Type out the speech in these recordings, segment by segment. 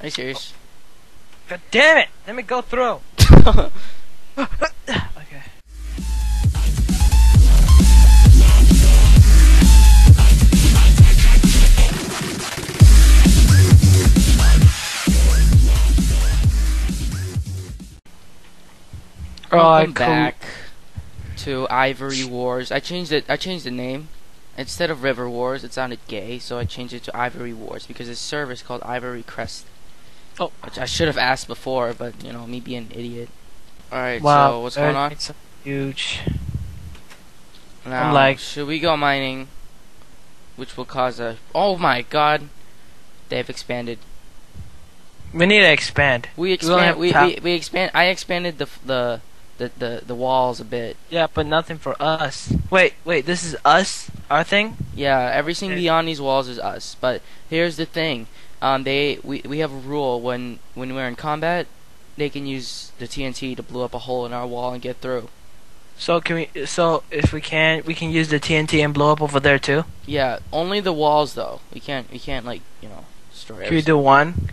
Are you serious? God damn it! Let me go through. okay. Welcome Oh, back to Ivory Wars. I changed it. I changed the name. Instead of River Wars, it sounded gay, so I changed it to Ivory Wars because this server is called Ivory Crest. Oh. which I should have asked before, but you know me being an idiot. All right, Wow. so what's going on? It's huge. Now, like- should we go mining? Which will cause a. Oh my God! They've expanded. We need to expand. We We expand. have We, we, we expand. I expanded the the the the, the walls a bit. Yeah, but nothing for us. Wait, wait. This is us. Our thing. Yeah, everything beyond these walls is us. But here's the thing: um, they we we have a rule when when we're in combat, they can use the TNT to blow up a hole in our wall and get through. So can we? So if we can, we can use the TNT and blow up over there too. Yeah, only the walls though. We can't we can't like you know destroy Can we do one?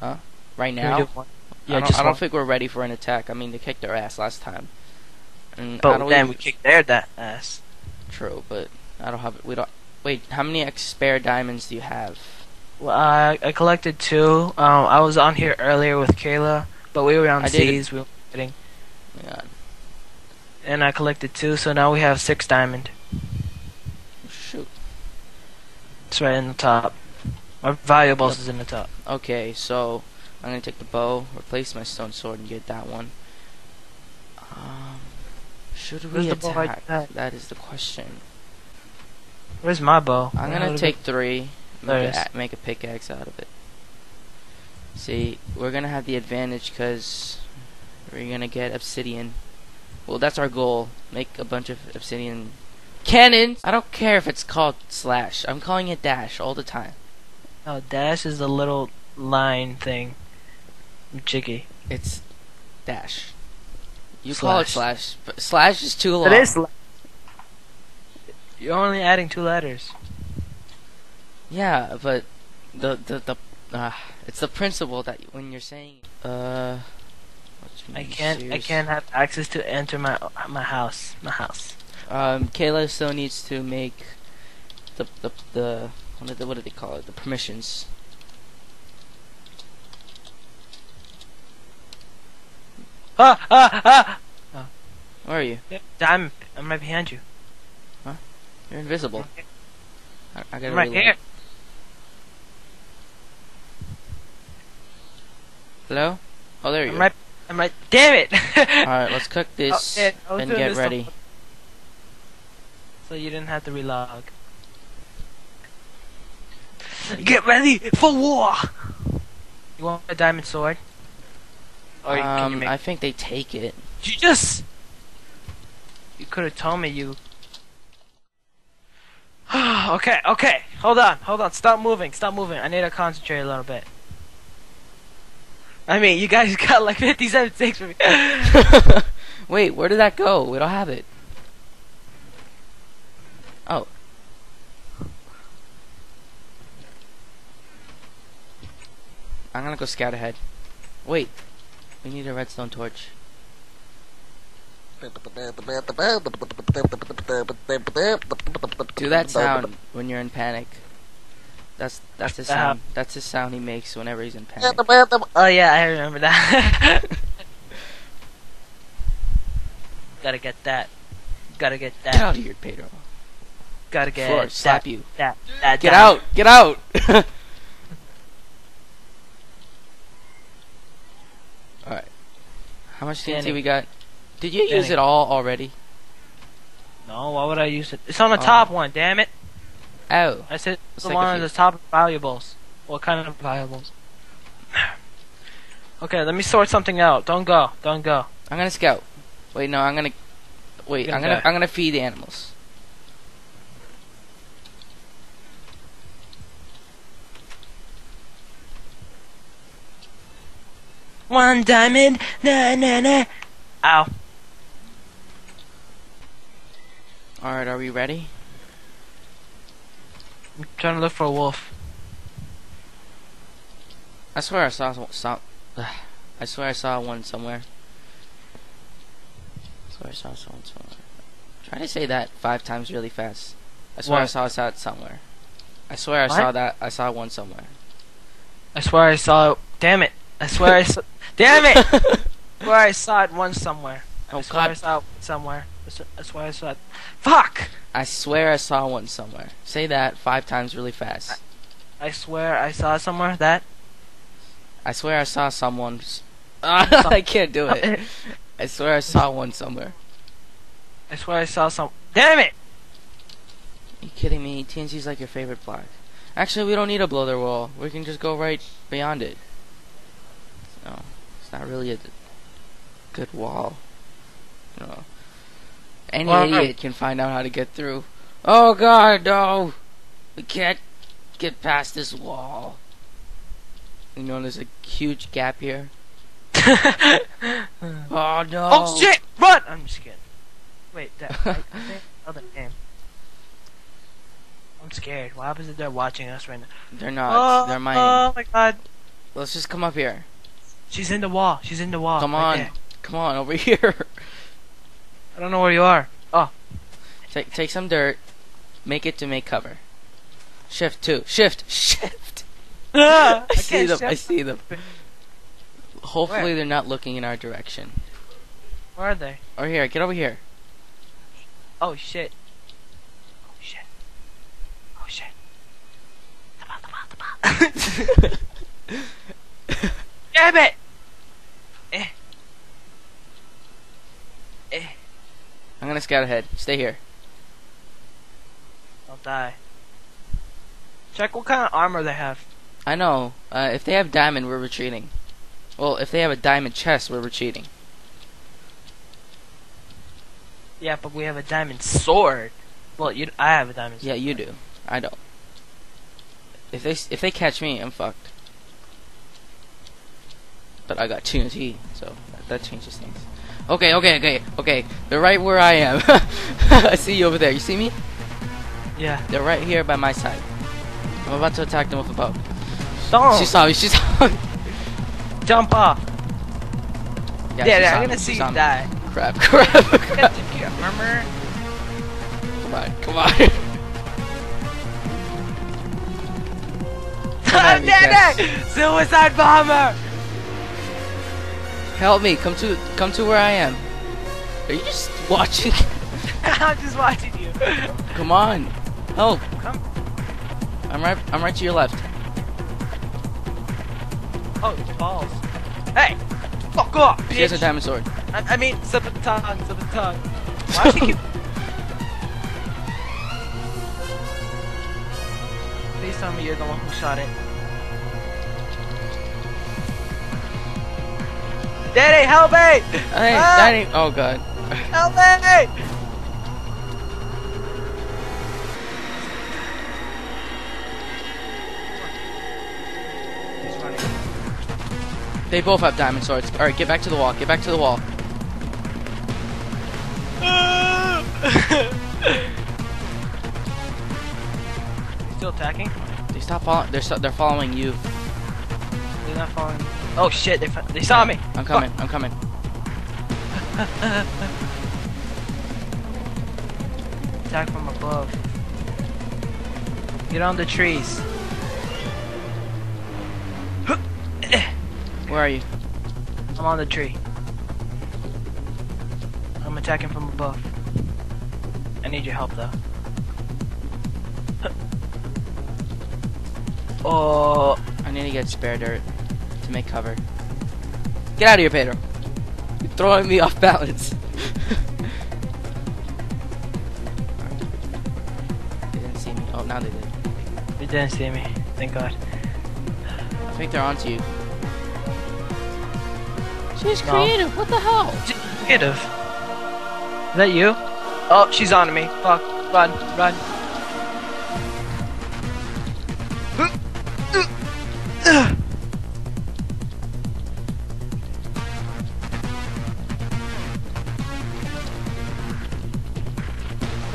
Huh? Right now. we one? I Yeah, don't, just I don't think we're ready for an attack. I mean, they kicked our ass last time. And But then even- we kicked their that ass. True, but I don't have. We don't. Wait, how many ex- spare diamonds do you have? Well, I I collected two. Um, I was on here earlier with Kaylah, but we were on I. C's. We were getting, and I collected two, so now we have six diamond. Shoot. It's right in the top. Our valuables is in the top. Okay, so I'm gonna take the bow, replace my stone sword, and get that one. Um, should we Where's the bow I attack? That is the question. Where's my bow? I'm gonna take three, make it a, make a pickaxe out of it. See, we're gonna have the advantage because we're gonna get obsidian. Well, that's our goal. Make a bunch of obsidian cannons. I don't care if it's called slash. I'm calling it dash all the time. it? No, dash is the little line thing. Jiggy. It's dash. You call it Slash. slash, but slash is too long. It is. li- You're only adding two letters. Yeah, but the the the uh, it's the principle that when you're saying uh. I can't. I can't have access to enter my my house. My house. Um, Kaylah still needs to make the the the what do they, what do they call it? The permissions. Ah ah ah! Where are you? I'm I'm right behind you. Huh? You're invisible. I, I gotta I'm right reload. here. Hello? Oh, there you I'm go. right. I'm right. Damn it! Alright, let's cook this Oh, I was and get this ready. so- So you didn't have to relog. Get ready for war! You want a diamond sword? Or can you Um, make? I think they take it. you just. You could have told me you. okay, okay. Hold on, hold on. Stop moving. Stop moving. I need to concentrate a little bit. I mean, you guys got like 57 sticks for me. Wait, where did that go? We don't have it. Oh. I'm gonna go scout ahead. Wait. We need a redstone torch. Do that sound when you're in panic. That's that's the Uh, sound. That's the sound he makes whenever he's in panic. oh yeah, I remember that. Gotta get that. Gotta get that. Get out of here, Pedro. Gotta get Before I that. slap you. That. That. Get that. out! Get out! Alright. How much TNT Danny. we got? Did you use it all already? No, why would I use it? It's on the Oh. top one. Damn it! Oh. I said Let's the one on the top valuables. What kind of valuables? okay, let me sort something out. Don't go. Don't go. I'm gonna scout. Wait, no, I'm gonna. Wait, You're I'm gonna gonna. I'm gonna feed the animals. One diamond. Na na na. Ow. Alright, are we ready? I'm trying to look for a wolf. I swear I saw saw. I swear I saw one somewhere. I swear I saw someone somewhere. Try to say that five times really fast. I swear I What? saw I saw it somewhere. I swear I What? saw that. I saw one somewhere. I swear I saw it. Damn it! I swear I saw. Damn it! I swear I saw it once somewhere. Oh I swear I saw it somewhere. I swear I saw it. Fuck! I swear I saw one somewhere. Say that five times really fast. I swear I saw somewhere that. I swear I saw someone's. I can't do it. I swear I saw one somewhere. I swear I saw some. Damn it! you kidding me? TNT's like your favorite block. Actually, we don't need to blow their wall. We can just go right beyond it. No, it's not really a good wall. No. Any Well, idiot can find out how to get through. Oh god, no! We can't get past this wall. You know, there's a huge gap here. Oh no! oh shit! Run! I'm just kidding. Wait, that. I, I think other name. I'm scared. What happens if they're watching us right now? They're not. oh, They're mining. oh my god! Let's just come up here. She's in the wall. She's in the wall. Come on. there. Come on, over here. I don't know where you are. Oh. Take take some dirt. Make it to make cover. Shift two. Shift. Shift. I I see them. I see them. Hopefully Where? they're not looking in our direction. Where are they? Over here, get over here. Oh shit. Oh shit. Oh shit. Damn it! I'm gonna scout ahead. Stay here. I'll die. Check what kind of armor they have. I know. Uh, if they have diamond, we're retreating. Well, if they have a diamond chest, we're retreating. Yeah, but we have a diamond sword. Well, you. I have a diamond. Sword. Yeah, you do. I don't. If they if they catch me, I'm fucked. But I got TNT, so that, that changes things. Okay, okay, okay, okay. They're right where I am. I see you over there. You see me? Yeah. They're right here by my side. I'm about to attack them with a bow. Don't She saw me. She saw me. jump off. Yeah, Yeah, yeah, I'm gonna see you die. Crap, crap, crap. get armor. Come on, come on. Come at I'm me, dead! Suicide bomber! Help me. Come to come to where I am. Are you just watching? I'm just watching you. come on. Help. Come. I'm right. I'm right to your left. Oh, balls. Hey! Fuck off, She has a bitch! diamond sword. I, I mean, sabotage, sabotage. Why she keep... Please tell me you're the one who shot it. Daddy, help me! Hey, Ah! that ain't. Oh god. Help me! They both have diamond swords. All right, get back to the wall. Get back to the wall. Still attacking? They stop following. They're they're following you. They're not following. Oh shit! They they saw me. I'm coming. I'm coming. Attack from above. Get on the trees. Where are you? I'm on the tree. I'm attacking from above. I need your help though. Oh, I need to get spare dirt to make cover. Get out of here, Pedro. You're throwing me off balance. they didn't see me. Oh, now they did. they didn't see me. Thank God. I think they're onto you. She's No. creative. What the hell? Creative. Is that you? Oh, she's on me. Fuck. Run, run.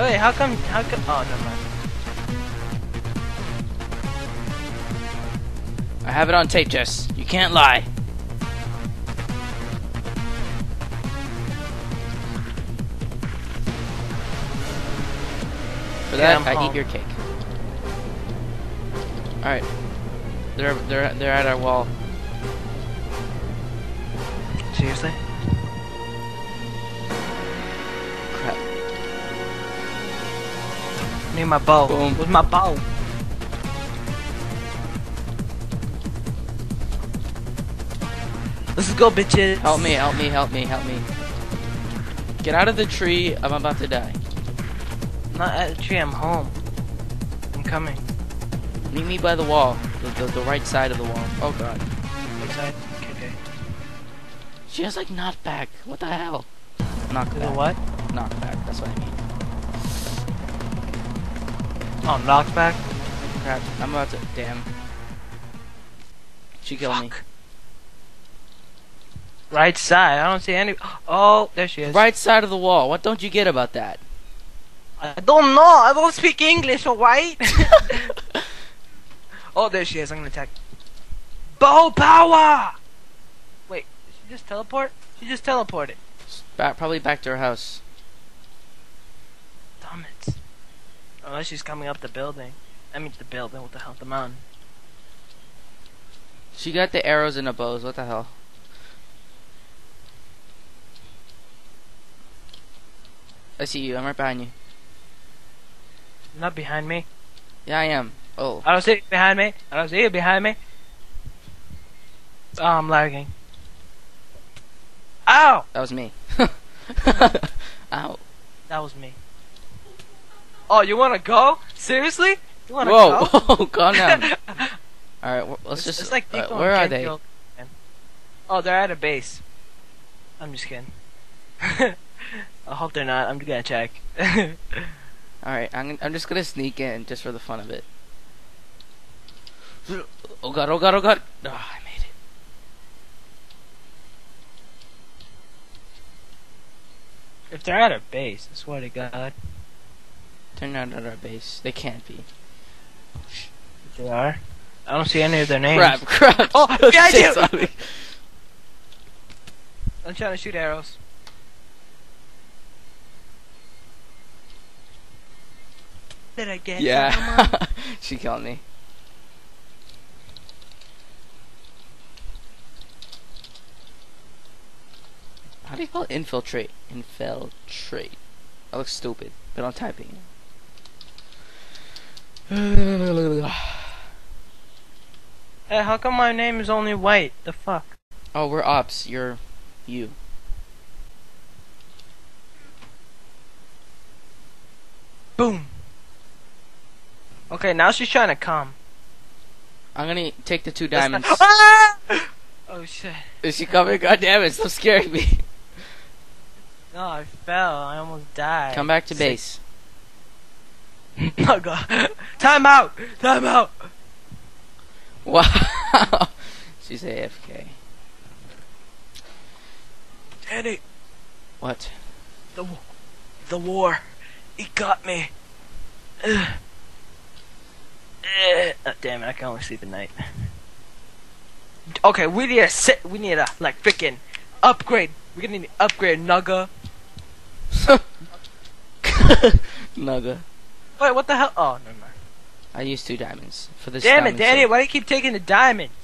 Wait, how come? How come? Oh, never mind. I have it on tape, Jess. You can't lie. For that, I home. eat your cake. All right. They're they're they're at our wall. Seriously? Need my bow. Boom. Where's my bow? Let's go, bitches. Help me! Help me! Help me! Help me! Get out of the tree! I'm about to die. I'm not at the tree. I'm home. I'm coming. Meet me by the wall, the, the, the right side of the wall. Oh god. Which side? Okay, okay. She has like knockback. What the hell? Knockback. The what? Knockback. That's what I mean. Oh, knockback. Crap. I'm about to. Damn. She killed me. Right side. I don't see any. Oh, there she is. Right side of the wall. What don't you get about that? I don't know. I don't speak English, alright? oh, there she is. I'm gonna attack. Bow power! Wait, did she just teleport? She just teleported. Back, probably back to her house. Damn it. Unless she's coming up the building. I mean, the building. What the hell? The mountain. She got the arrows and the bows. What the hell? I see you. I'm right behind you. Not behind me. Yeah, I am. Oh. I don't see you behind me. I don't see you behind me. Oh, I'm lagging. Ow! That was me. Ow. That was me. Oh, you wanna go? Seriously? You wanna Whoa. go? Whoa. Calm down. Alright, wh- let's It's- just. it's like uh, where are they? killed- Oh, they're at a base. I'm just kidding. I hope they're not. I'm gonna check. Alright, I'm, I'm just gonna sneak in just for the fun of it. Oh god, oh god, oh god. Ah, I made it. if they're at a base, I swear to God. Turn out at our base. They can't be. They are. I don't see any of their names. Crap, crap. Oh, behind Shit, you! sorry. I'm trying to shoot arrows. Did I get someone? Yeah. she killed me. How do you spell infiltrate? Infiltrate. That looks stupid, but I'm typing it. Hey, how come my name is only white? The fuck? oh, we're ops. You're you. Boom. Okay, now she's trying to come. I'm gonna take the two diamonds. Ah! Oh shit. Is she coming? God damn it! Stop scaring me. No, I fell. I almost died. Come back to base. oh god. Time out. Time out. Wow. She's AFK. Danny, What? the w- the war, it got me. Ugh. Oh, damn it! I can only sleep at night. Okay, we need a sit. We need a like freaking upgrade. We're gonna need to upgrade Naga. Nugga. Wait, what the hell? Oh, never mind. I used two diamonds for this. Damn it, Danny! Why do you keep taking the diamonds?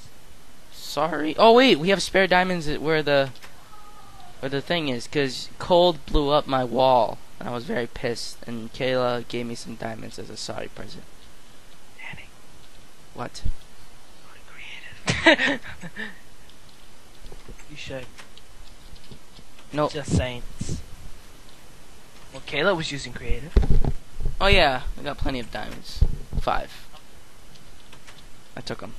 Sorry. Oh wait, we have spare diamonds where the where the thing is, cause Cold blew up my wall, and I was very pissed. And Kaylah gave me some diamonds as a sorry present. Danny, What? creative. you should. No. Just saying. Well, Kaylah was using creative. Oh yeah, I got plenty of diamonds. Five. I took them.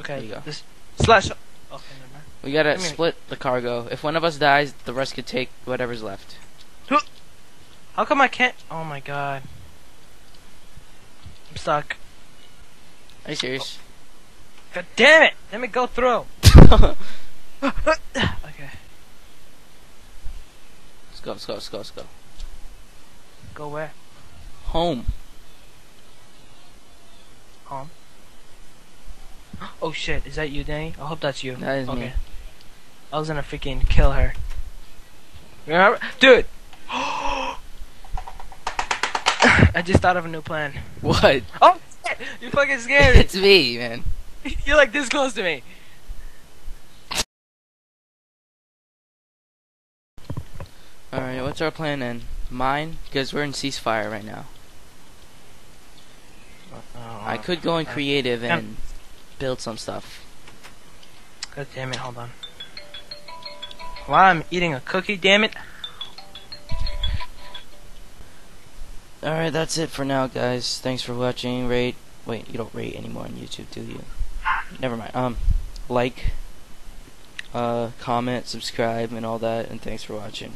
Okay, There you go. This slash. Oh, okay, never mind. We gotta Come here. split the cargo. If one of us dies, the rest could take whatever's left. How come I can't? Oh my god. I'm stuck. Are you serious? God damn it! Let me go through. okay, Let's go, let's go, let's go, let's go. go where? Home. Home. Oh shit, is that you, Danny? I hope that's you. That is okay. me. I was gonna freaking kill her. Dude! I just thought of a new plan. What? Oh, shit! You fucking scared me. it's me, man. You're like this close to me. Alright, what's our plan then? Mine? Because we're in ceasefire right now. I could go in creative Yeah. and build some stuff. God damn it, hold on. While I'm eating a cookie, damn it. Alright, that's it for now, guys. Thanks for watching. Rate. Wait, you don't rate anymore on YouTube, do you? Never mind. Um, like, uh, comment, subscribe, and all that, and thanks for watching.